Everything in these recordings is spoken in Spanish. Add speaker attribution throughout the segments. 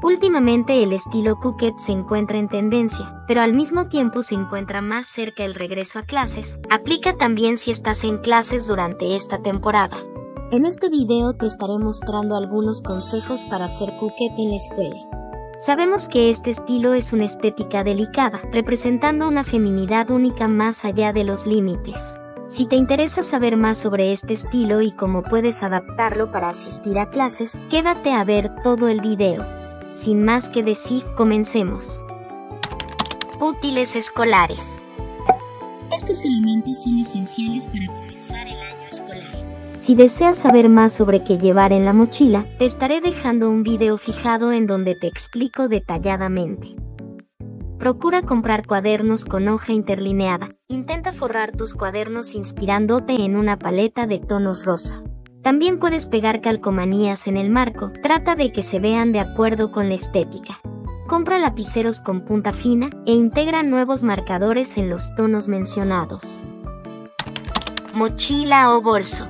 Speaker 1: Últimamente el estilo Coquette se encuentra en tendencia, pero al mismo tiempo se encuentra más cerca el regreso a clases. Aplica también si estás en clases durante esta temporada. En este video te estaré mostrando algunos consejos para hacer Coquette en la escuela. Sabemos que este estilo es una estética delicada, representando una feminidad única más allá de los límites. Si te interesa saber más sobre este estilo y cómo puedes adaptarlo para asistir a clases, quédate a ver todo el video. Sin más que decir, comencemos. Útiles escolares. Estos elementos son esenciales para comenzar el año escolar. Si deseas saber más sobre qué llevar en la mochila, te estaré dejando un video fijado en donde te explico detalladamente. Procura comprar cuadernos con hoja interlineada. Intenta forrar tus cuadernos inspirándote en una paleta de tonos rosa. También puedes pegar calcomanías en el marco. Trata de que se vean de acuerdo con la estética. Compra lapiceros con punta fina e integra nuevos marcadores en los tonos mencionados. Mochila o bolso.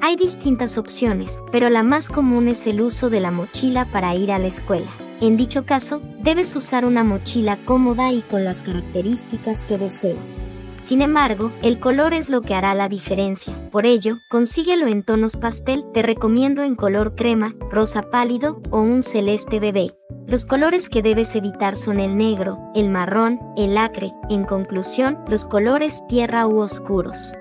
Speaker 1: Hay distintas opciones, pero la más común es el uso de la mochila para ir a la escuela. En dicho caso, debes usar una mochila cómoda y con las características que deseas. Sin embargo, el color es lo que hará la diferencia. Por ello, consíguelo en tonos pastel, te recomiendo en color crema, rosa pálido o un celeste bebé. Los colores que debes evitar son el negro, el marrón, el acre, en conclusión, los colores tierra u oscuros.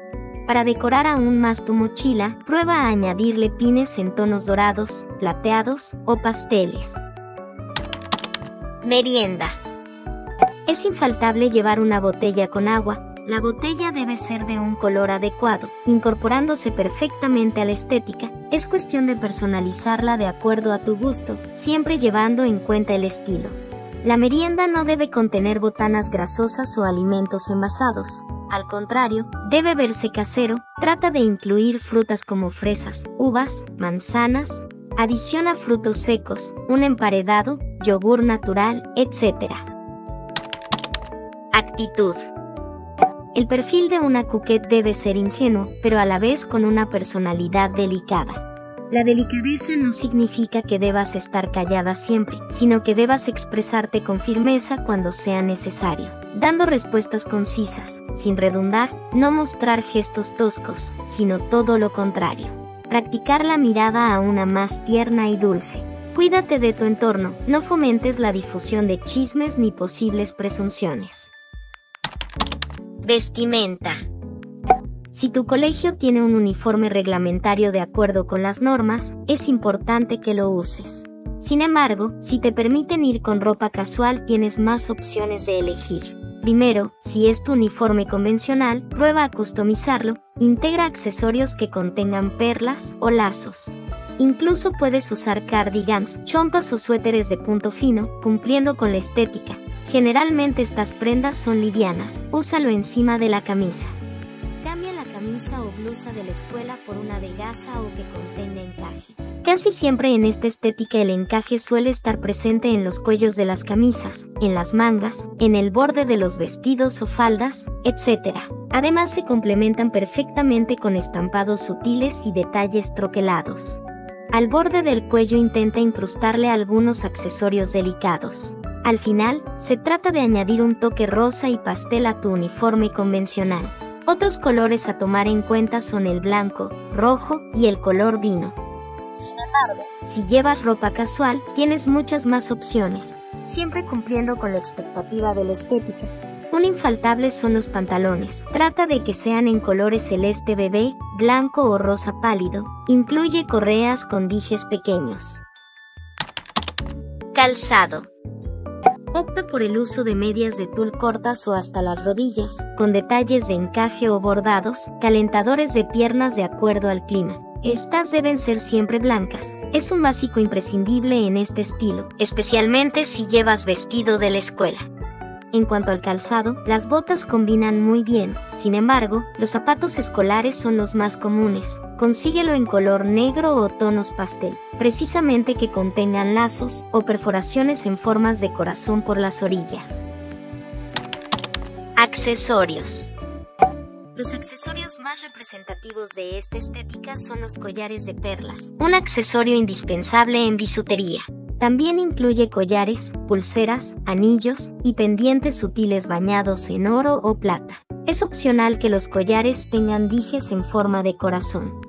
Speaker 1: Para decorar aún más tu mochila, prueba a añadirle pines en tonos dorados, plateados o pasteles. Merienda. Es infaltable llevar una botella con agua. La botella debe ser de un color adecuado, incorporándose perfectamente a la estética. Es cuestión de personalizarla de acuerdo a tu gusto, siempre llevando en cuenta el estilo. La merienda no debe contener botanas grasosas o alimentos envasados. Al contrario, debe verse casero, trata de incluir frutas como fresas, uvas, manzanas, adiciona frutos secos, un emparedado, yogur natural, etc. Actitud. El perfil de una coquette debe ser ingenuo, pero a la vez con una personalidad delicada. La delicadeza no significa que debas estar callada siempre, sino que debas expresarte con firmeza cuando sea necesario, dando respuestas concisas, sin redundar, no mostrar gestos toscos, sino todo lo contrario. Practicar la mirada a una más tierna y dulce. Cuídate de tu entorno, no fomentes la difusión de chismes ni posibles presunciones. Vestimenta. Si tu colegio tiene un uniforme reglamentario de acuerdo con las normas, es importante que lo uses. Sin embargo, si te permiten ir con ropa casual tienes más opciones de elegir. Primero, si es tu uniforme convencional, prueba a customizarlo, integra accesorios que contengan perlas o lazos. Incluso puedes usar cardigans, chompas o suéteres de punto fino, cumpliendo con la estética. Generalmente estas prendas son livianas, úsalo encima de la camisa camisa o blusa de la escuela por una de gasa o que contenga encaje. Casi siempre en esta estética el encaje suele estar presente en los cuellos de las camisas, en las mangas, en el borde de los vestidos o faldas, etc. Además se complementan perfectamente con estampados sutiles y detalles troquelados. Al borde del cuello intenta incrustarle algunos accesorios delicados. Al final, se trata de añadir un toque rosa y pastel a tu uniforme convencional. Otros colores a tomar en cuenta son el blanco, rojo y el color vino. Sin embargo, si llevas ropa casual, tienes muchas más opciones, siempre cumpliendo con la expectativa de la estética. Un infaltable son los pantalones. Trata de que sean en colores celeste bebé, blanco o rosa pálido. Incluye correas con dijes pequeños. Calzado. Opta por el uso de medias de tul cortas o hasta las rodillas, con detalles de encaje o bordados, calentadores de piernas de acuerdo al clima. Estas deben ser siempre blancas. Es un básico imprescindible en este estilo, especialmente si llevas vestido de la escuela. En cuanto al calzado, las botas combinan muy bien, sin embargo, los zapatos escolares son los más comunes. Consíguelo en color negro o tonos pastel, precisamente que contengan lazos o perforaciones en formas de corazón por las orillas. Accesorios. Los accesorios más representativos de esta estética son los collares de perlas, un accesorio indispensable en bisutería. También incluye collares, pulseras, anillos y pendientes sutiles bañados en oro o plata. Es opcional que los collares tengan dijes en forma de corazón.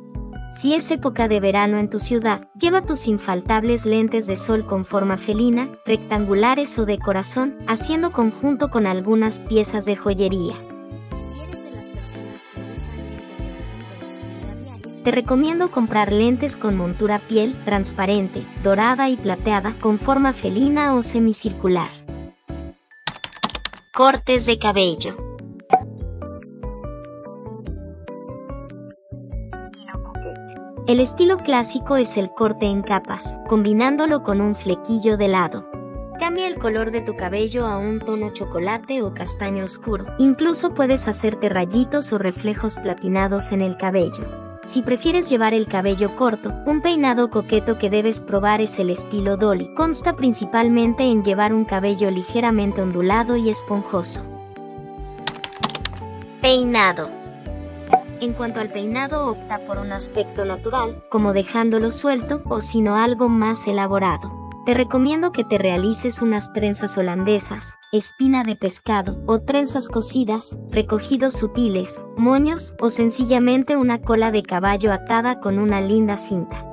Speaker 1: Si es época de verano en tu ciudad, lleva tus infaltables lentes de sol con forma felina, rectangulares o de corazón, haciendo conjunto con algunas piezas de joyería. Te recomiendo comprar lentes con montura piel, transparente, dorada y plateada, con forma felina o semicircular. Cortes de cabello. El estilo clásico es el corte en capas, combinándolo con un flequillo de lado. Cambia el color de tu cabello a un tono chocolate o castaño oscuro. Incluso puedes hacerte rayitos o reflejos platinados en el cabello. Si prefieres llevar el cabello corto, un peinado coqueto que debes probar es el estilo dolly. Consta principalmente en llevar un cabello ligeramente ondulado y esponjoso. Peinado. En cuanto al peinado, opta por un aspecto natural, como dejándolo suelto o sino algo más elaborado. Te recomiendo que te realices unas trenzas holandesas, espina de pescado o trenzas cosidas, recogidos sutiles, moños o sencillamente una cola de caballo atada con una linda cinta.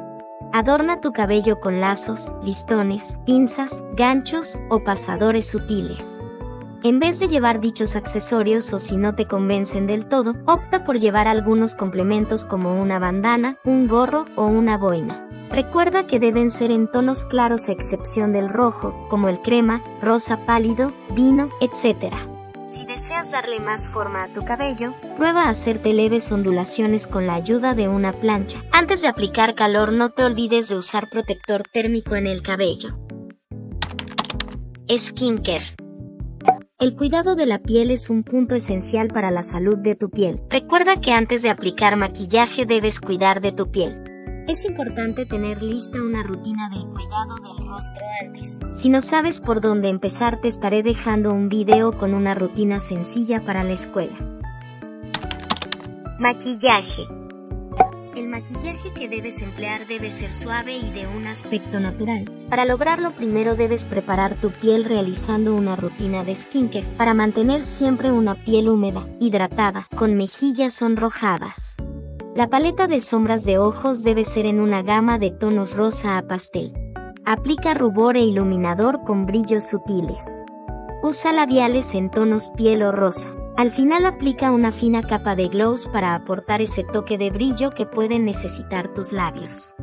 Speaker 1: Adorna tu cabello con lazos, listones, pinzas, ganchos o pasadores sutiles. En vez de llevar dichos accesorios o si no te convencen del todo, opta por llevar algunos complementos como una bandana, un gorro o una boina. Recuerda que deben ser en tonos claros a excepción del rojo, como el crema, rosa pálido, vino, etc. Si deseas darle más forma a tu cabello, prueba a hacerte leves ondulaciones con la ayuda de una plancha. Antes de aplicar calor no te olvides de usar protector térmico en el cabello. Skincare el cuidado de la piel es un punto esencial para la salud de tu piel. Recuerda que antes de aplicar maquillaje debes cuidar de tu piel. Es importante tener lista una rutina del cuidado del rostro antes. Si no sabes por dónde empezar te estaré dejando un video con una rutina sencilla para la escuela. Maquillaje. El maquillaje que debes emplear debe ser suave y de un aspecto natural. Para lograrlo primero debes preparar tu piel realizando una rutina de skincare para mantener siempre una piel húmeda, hidratada, con mejillas sonrojadas. La paleta de sombras de ojos debe ser en una gama de tonos rosa a pastel. Aplica rubor e iluminador con brillos sutiles. Usa labiales en tonos piel o rosa. Al final aplica una fina capa de gloss para aportar ese toque de brillo que pueden necesitar tus labios.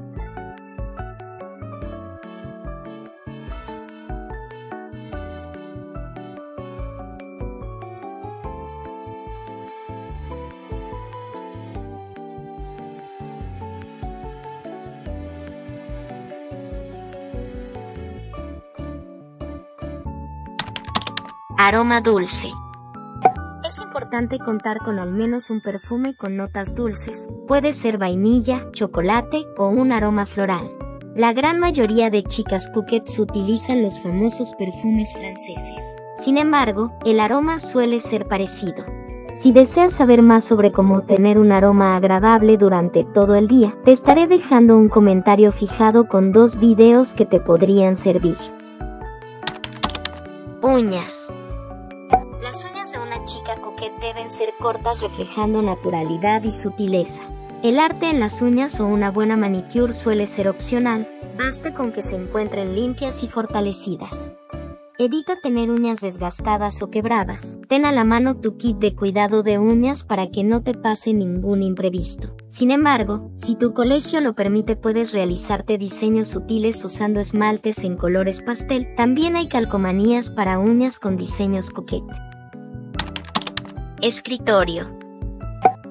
Speaker 1: Aroma dulce importante contar con al menos un perfume con notas dulces. Puede ser vainilla, chocolate o un aroma floral. La gran mayoría de chicas coquettes utilizan los famosos perfumes franceses. Sin embargo, el aroma suele ser parecido. Si deseas saber más sobre cómo tener un aroma agradable durante todo el día, te estaré dejando un comentario fijado con dos videos que te podrían servir. Uñas. Coquette deben ser cortas reflejando naturalidad y sutileza. El arte en las uñas o una buena manicure suele ser opcional, basta con que se encuentren limpias y fortalecidas. Evita tener uñas desgastadas o quebradas. Ten a la mano tu kit de cuidado de uñas para que no te pase ningún imprevisto. Sin embargo, si tu colegio lo permite puedes realizarte diseños sutiles usando esmaltes en colores pastel. También hay calcomanías para uñas con diseños coquetes. Escritorio.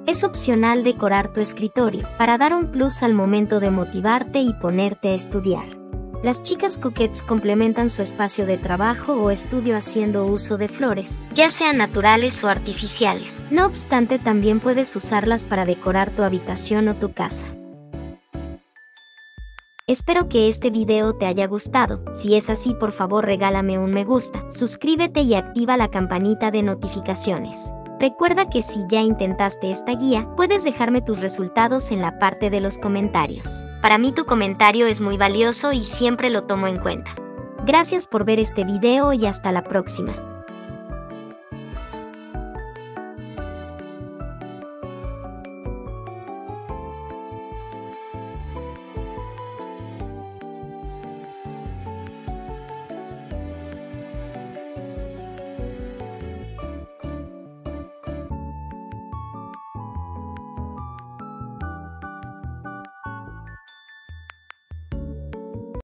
Speaker 1: Es opcional decorar tu escritorio para dar un plus al momento de motivarte y ponerte a estudiar. Las chicas coquettes complementan su espacio de trabajo o estudio haciendo uso de flores, ya sean naturales o artificiales. No obstante, también puedes usarlas para decorar tu habitación o tu casa. Espero que este video te haya gustado. Si es así, por favor regálame un me gusta, suscríbete y activa la campanita de notificaciones. Recuerda que si ya intentaste esta guía, puedes dejarme tus resultados en la parte de los comentarios. Para mí tu comentario es muy valioso y siempre lo tomo en cuenta. Gracias por ver este video y hasta la próxima.